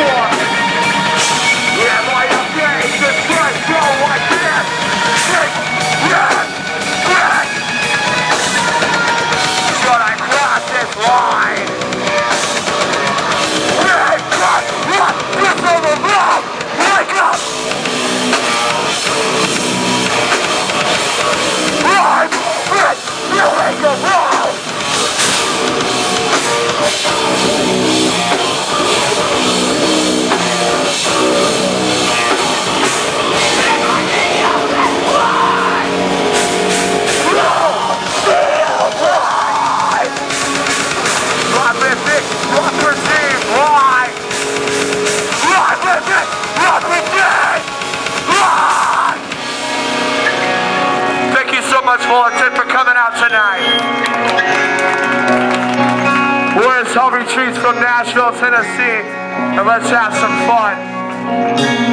错 Toby Treats from Nashville, Tennessee, and let's have some fun.